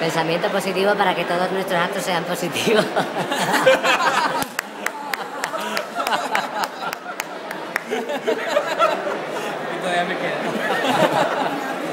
Pensamiento positivo para que todos nuestros actos sean positivos. y todavía me queda.